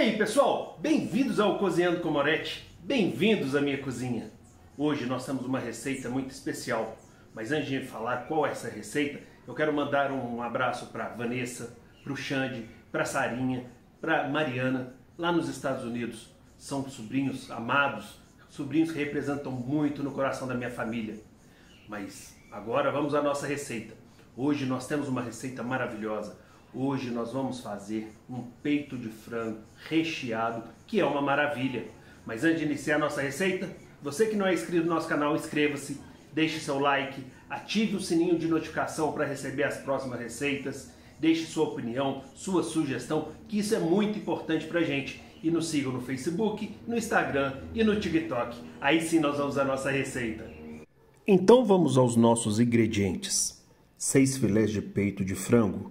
Aí pessoal, bem-vindos ao Cozinhando com Moretti, bem-vindos à minha cozinha. Hoje nós temos uma receita muito especial, mas antes de falar qual é essa receita, eu quero mandar um abraço para Vanessa, para o Xande, para Sarinha, para Mariana, lá nos Estados Unidos. São sobrinhos amados, sobrinhos que representam muito no coração da minha família. Mas agora vamos à nossa receita. Hoje nós temos uma receita maravilhosa Hoje nós vamos fazer um peito de frango recheado, que é uma maravilha. Mas antes de iniciar a nossa receita, você que não é inscrito no nosso canal, inscreva-se, deixe seu like, ative o sininho de notificação para receber as próximas receitas, deixe sua opinião, sua sugestão, que isso é muito importante para a gente. E nos sigam no Facebook, no Instagram e no TikTok. Aí sim nós vamos à nossa receita. Então vamos aos nossos ingredientes. 6 filés de peito de frango,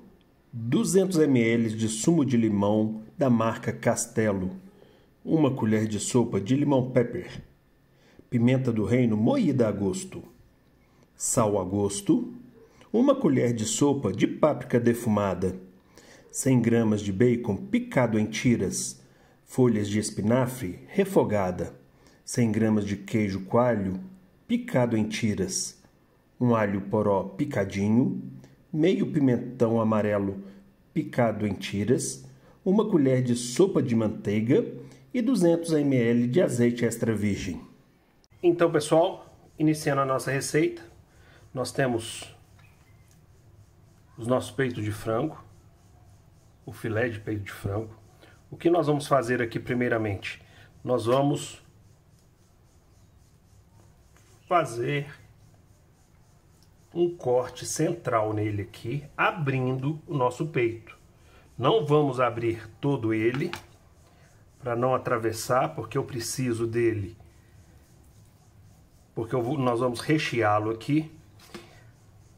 200 ml de sumo de limão da marca Castelo, uma colher de sopa de limão pepper, pimenta do reino moída a gosto, sal a gosto, uma colher de sopa de páprica defumada, 100 gramas de bacon picado em tiras, folhas de espinafre refogada, 100 gramas de queijo coalho picado em tiras, um alho poró picadinho, meio pimentão amarelo picado em tiras, uma colher de sopa de manteiga e 200 ml de azeite extra virgem. Então, pessoal, iniciando a nossa receita, nós temos os nossos peitos de frango, o filé de peito de frango. O que nós vamos fazer aqui primeiramente? Nós vamos fazer um corte central nele aqui, abrindo o nosso peito. Não vamos abrir todo ele, para não atravessar, porque eu preciso dele, porque vou, nós vamos recheá-lo aqui.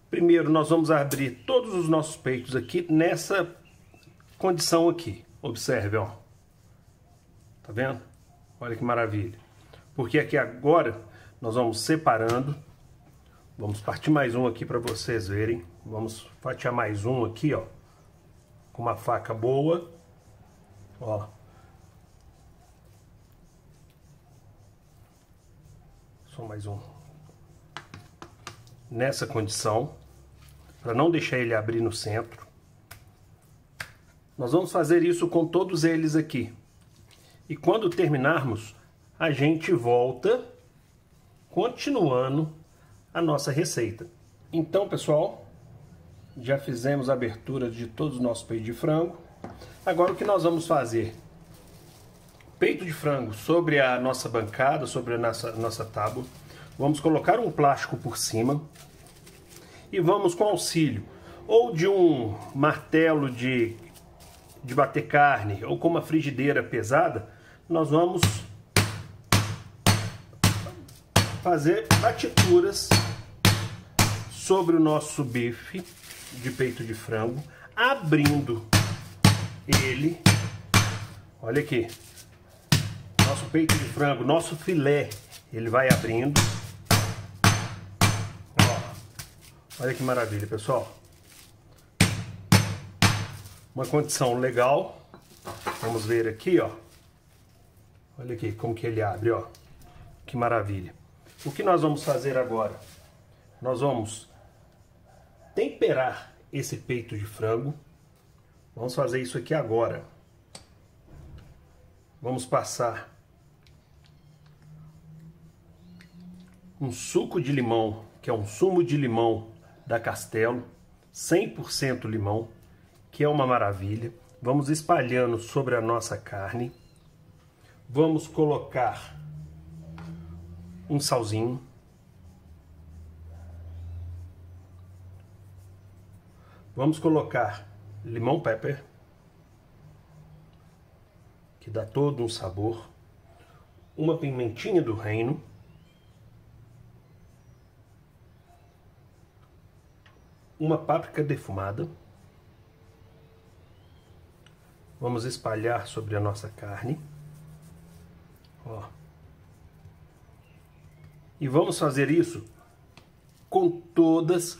Primeiro, nós vamos abrir todos os nossos peitos aqui nessa condição aqui. Observe, ó. Tá vendo? Olha que maravilha. Porque aqui agora nós vamos separando Vamos partir mais um aqui para vocês verem. Vamos fatiar mais um aqui, ó. Com uma faca boa. Ó. Só mais um. Nessa condição. Para não deixar ele abrir no centro. Nós vamos fazer isso com todos eles aqui. E quando terminarmos, a gente volta continuando a nossa receita. Então, pessoal, já fizemos a abertura de todos os nossos peitos de frango. Agora o que nós vamos fazer? Peito de frango sobre a nossa bancada, sobre a nossa, nossa tábua. Vamos colocar um plástico por cima e vamos com auxílio ou de um martelo de, de bater carne ou com uma frigideira pesada, nós vamos fazer batituras sobre o nosso bife de peito de frango, abrindo ele. Olha aqui. Nosso peito de frango, nosso filé, ele vai abrindo. Ó, olha que maravilha, pessoal. Uma condição legal. Vamos ver aqui, ó. Olha aqui como que ele abre, ó. Que maravilha. O que nós vamos fazer agora? Nós vamos temperar esse peito de frango. Vamos fazer isso aqui agora. Vamos passar um suco de limão, que é um sumo de limão da Castelo, 100% limão, que é uma maravilha. Vamos espalhando sobre a nossa carne. Vamos colocar um salzinho. Vamos colocar limão pepper, que dá todo um sabor, uma pimentinha do reino, uma páprica defumada. Vamos espalhar sobre a nossa carne. Ó. E vamos fazer isso com todas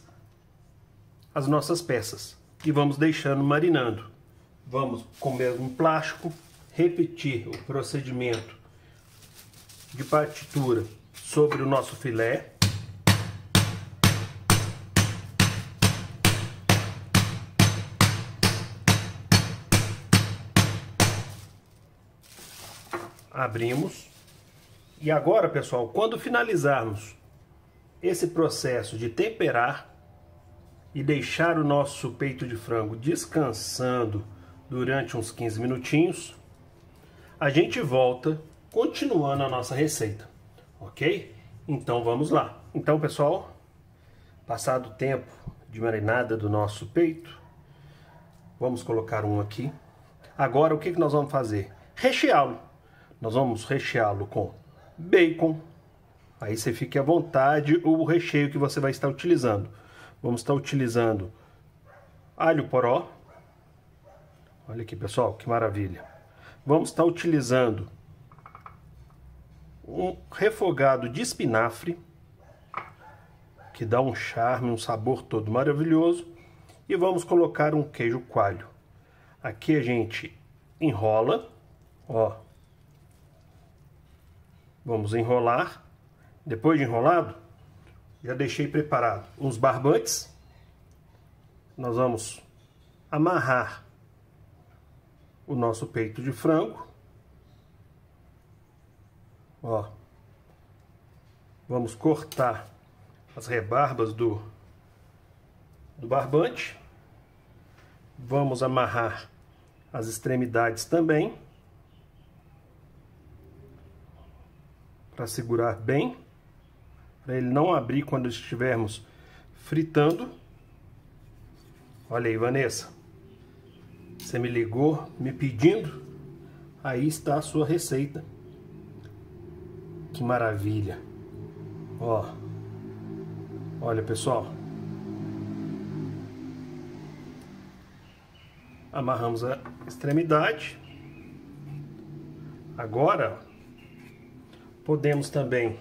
as nossas peças. E vamos deixando marinando. Vamos com mesmo plástico, repetir o procedimento de partitura sobre o nosso filé. Abrimos. E agora, pessoal, quando finalizarmos esse processo de temperar e deixar o nosso peito de frango descansando durante uns 15 minutinhos, a gente volta continuando a nossa receita, ok? Então vamos lá. Então, pessoal, passado o tempo de marinada do nosso peito, vamos colocar um aqui. Agora, o que, nós vamos fazer? Recheá-lo. Nós vamos recheá-lo com bacon. Aí você fique à vontade o recheio que você vai estar utilizando. Vamos estar utilizando alho poró. Olha aqui, pessoal, que maravilha. Vamos estar utilizando um refogado de espinafre, que dá um charme, um sabor todo maravilhoso. E vamos colocar um queijo coalho. Aqui a gente enrola, ó, Vamos enrolar. Depois de enrolado, já deixei preparado uns barbantes. Nós vamos amarrar o nosso peito de frango. Ó. Vamos cortar as rebarbas do, do barbante. Vamos amarrar as extremidades também. Para segurar bem, para ele não abrir quando estivermos fritando. Olha aí, Vanessa. Você me ligou me pedindo. Aí está a sua receita. Que maravilha. Ó. Olha, pessoal. Amarramos a extremidade. Agora, Podemos também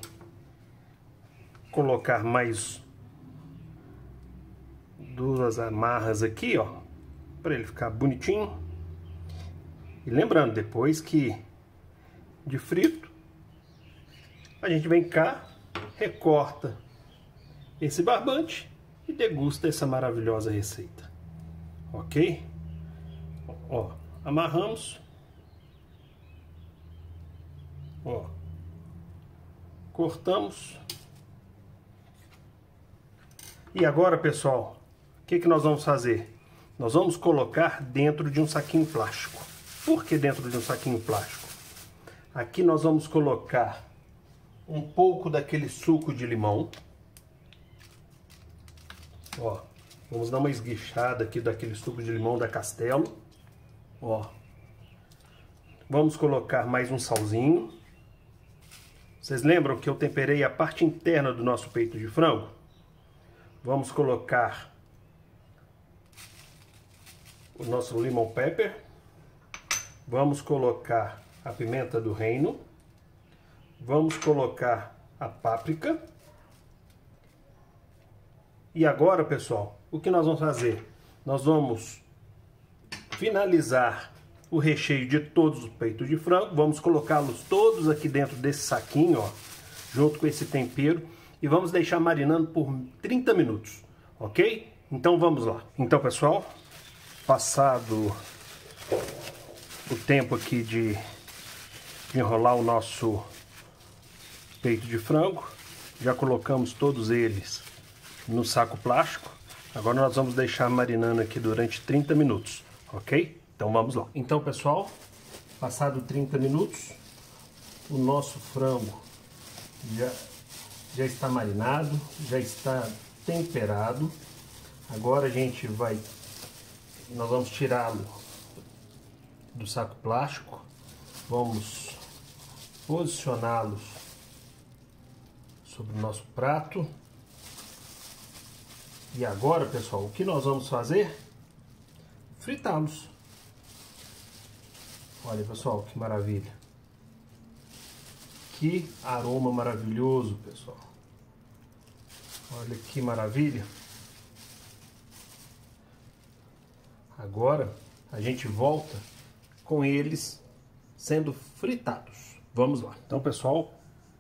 colocar mais duas amarras aqui, ó, para ele ficar bonitinho. E lembrando, depois que de frito, a gente vem cá, recorta esse barbante e degusta essa maravilhosa receita. Ok? Ó, amarramos. Ó cortamos. E agora, pessoal, o que, que nós vamos fazer? Nós vamos colocar dentro de um saquinho plástico. Por que dentro de um saquinho plástico? Aqui nós vamos colocar um pouco daquele suco de limão. Ó, vamos dar uma esguichada aqui daquele suco de limão da Castelo. Ó. Vamos colocar mais um salzinho. Vocês lembram que eu temperei a parte interna do nosso peito de frango? Vamos colocar o nosso lemon pepper. Vamos colocar a pimenta do reino. Vamos colocar a páprica. E agora, pessoal, o que nós vamos fazer? Nós vamos finalizar o recheio de todos os peitos de frango. Vamos colocá-los todos aqui dentro desse saquinho, ó, junto com esse tempero. E vamos deixar marinando por 30 minutos, ok? Então vamos lá. Então, pessoal, passado o tempo aqui de, enrolar o nosso peito de frango, já colocamos todos eles no saco plástico. Agora nós vamos deixar marinando aqui durante 30 minutos, ok? Então vamos lá. Então, pessoal, passado 30 minutos, o nosso frango já, já está marinado, já está temperado. Agora a gente vai, nós vamos tirá-lo do saco plástico, vamos posicioná-los sobre o nosso prato. E agora, pessoal, o que nós vamos fazer? Fritá-los. Olha, pessoal, que maravilha. Que aroma maravilhoso, pessoal. Olha que maravilha. Agora a gente volta com eles sendo fritados. Vamos lá. Então, pessoal,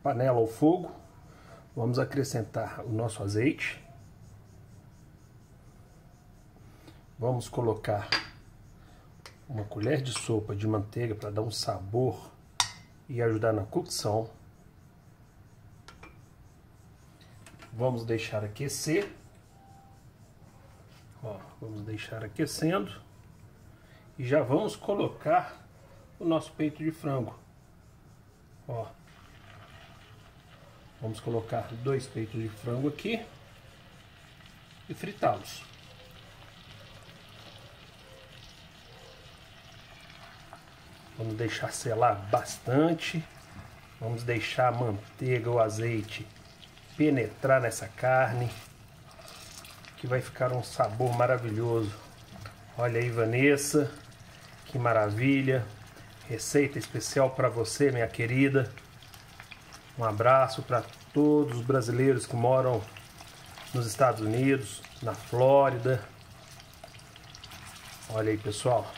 panela ao fogo. Vamos acrescentar o nosso azeite. Vamos colocar uma colher de sopa de manteiga para dar um sabor e ajudar na cocção. Vamos deixar aquecer. Ó, vamos deixar aquecendo. E já vamos colocar o nosso peito de frango. Ó. Vamos colocar dois peitos de frango aqui e fritá-los. Vamos deixar selar bastante. Vamos deixar a manteiga, o azeite penetrar nessa carne. Que vai ficar um sabor maravilhoso. Olha aí, Vanessa. Que maravilha. Receita especial para você, minha querida. Um abraço para todos os brasileiros que moram nos Estados Unidos, na Flórida. Olha aí, pessoal.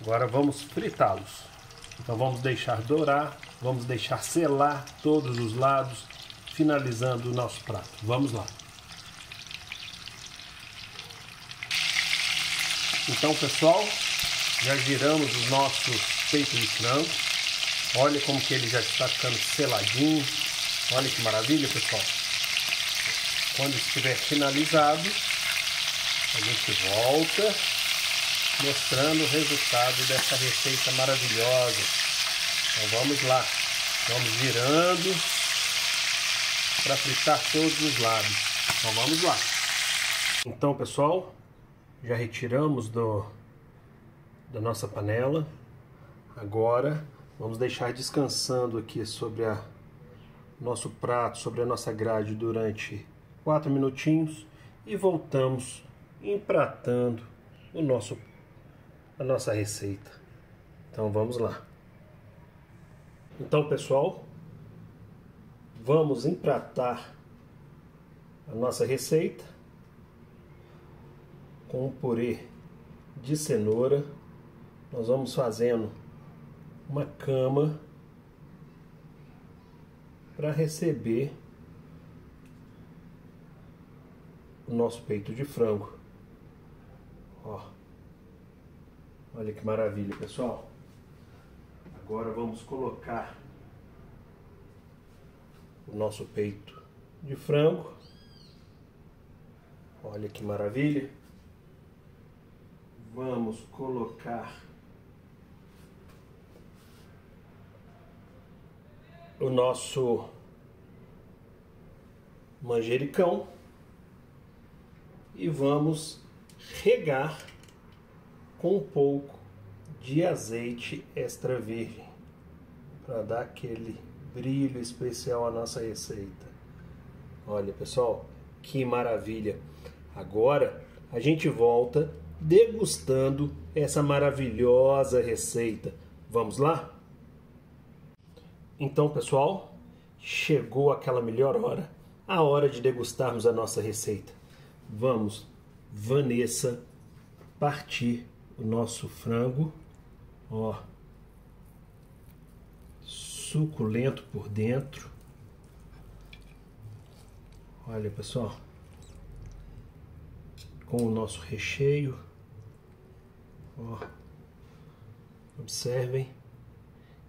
Agora vamos fritá-los. Então vamos deixar dourar, vamos deixar selar todos os lados, finalizando o nosso prato. Vamos lá. Então, pessoal, já giramos os nossos peitos de frango. Olha como que ele já está ficando seladinho. Olha que maravilha, pessoal. Quando estiver finalizado, a gente volta mostrando o resultado dessa receita maravilhosa. Então vamos lá, vamos virando para fritar todos os lados. Então vamos lá. Então pessoal, já retiramos do da nossa panela. Agora vamos deixar descansando aqui sobre a nosso prato, sobre a nossa grade durante quatro minutinhos e voltamos empratando o nosso a nossa receita. Então vamos lá. Então, pessoal, vamos empratar a nossa receita com um purê de cenoura. Nós vamos fazendo uma cama para receber o nosso peito de frango. Ó. Olha que maravilha, pessoal. Agora vamos colocar o nosso peito de frango. Olha que maravilha. Vamos colocar o nosso manjericão e vamos regar com um pouco de azeite extra virgem para dar aquele brilho especial à nossa receita. Olha, pessoal, que maravilha! Agora a gente volta degustando essa maravilhosa receita. Vamos lá? Então, pessoal, chegou aquela melhor hora, a hora de degustarmos a nossa receita. Vamos, Vanessa, partir o nosso frango, ó, suculento por dentro. Olha, pessoal, com o nosso recheio, ó, observem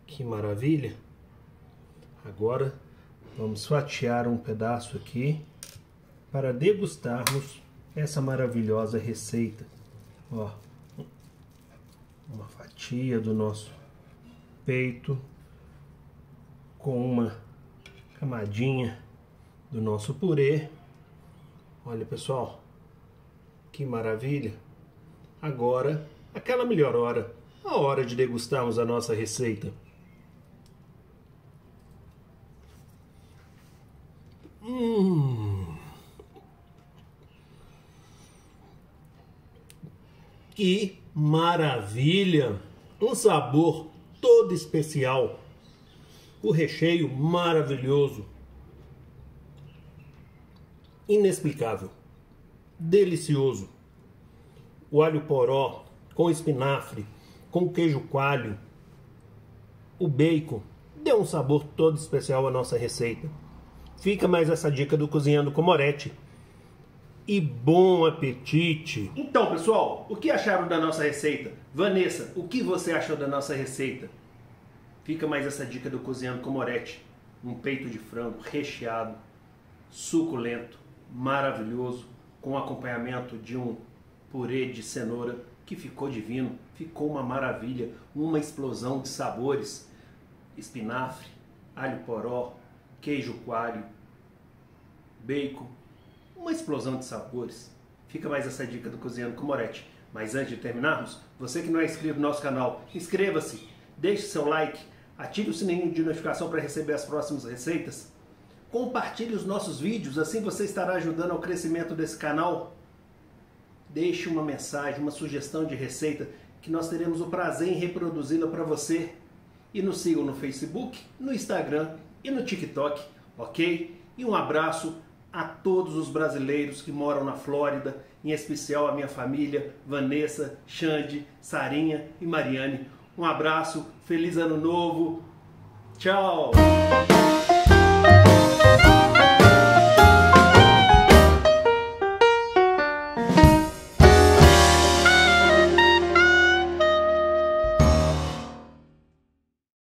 que maravilha. Agora vamos fatiar um pedaço aqui para degustarmos essa maravilhosa receita. Ó, uma fatia do nosso peito com uma camadinha do nosso purê. Olha, pessoal, que maravilha! Agora, aquela melhor hora, a hora de degustarmos a nossa receita. Hum. Que maravilha! Um sabor todo especial. O recheio maravilhoso. Inexplicável. Delicioso. O alho poró com espinafre com queijo coalho, o bacon, deu um sabor todo especial à nossa receita. Fica mais essa dica do Cozinhando com Moretti. E bom apetite! Então, pessoal, o que acharam da nossa receita? Vanessa, o que você achou da nossa receita? Fica mais essa dica do Cozinhando com Moretti. Um peito de frango recheado, suculento, maravilhoso, com acompanhamento de um purê de cenoura que ficou divino, ficou uma maravilha, uma explosão de sabores. Espinafre, alho poró, queijo coalho, bacon, uma explosão de sabores. Fica mais essa dica do Cozinhando com Moretti. Mas antes de terminarmos, você que não é inscrito no nosso canal, inscreva-se, deixe seu like, ative o sininho de notificação para receber as próximas receitas. Compartilhe os nossos vídeos, assim você estará ajudando ao crescimento desse canal. Deixe uma mensagem, uma sugestão de receita que nós teremos o prazer em reproduzi-la para você. E nos sigam no Facebook, no Instagram e no TikTok, ok? E um abraço a todos os brasileiros que moram na Flórida, em especial a minha família, Vanessa, Xande, Sarinha e Mariane. Um abraço, feliz ano novo, tchau!